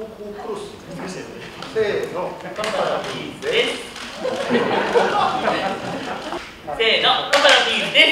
こうクロスせーのパトロビーズですせーのパトロビーズです